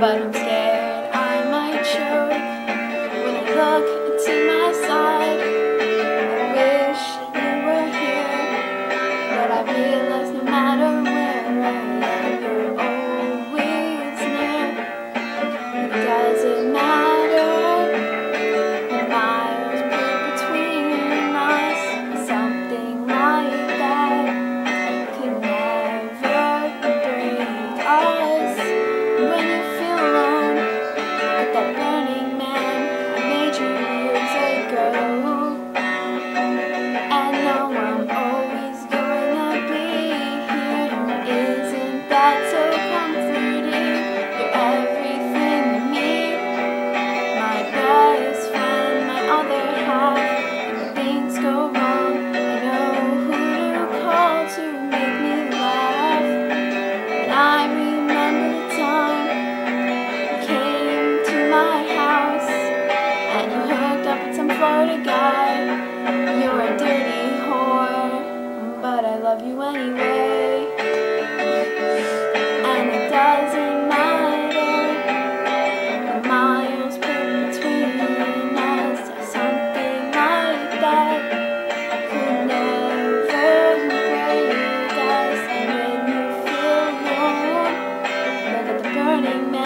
but I'm scared I might choke when I look to my side. I wish you were here, but I realize. Friday.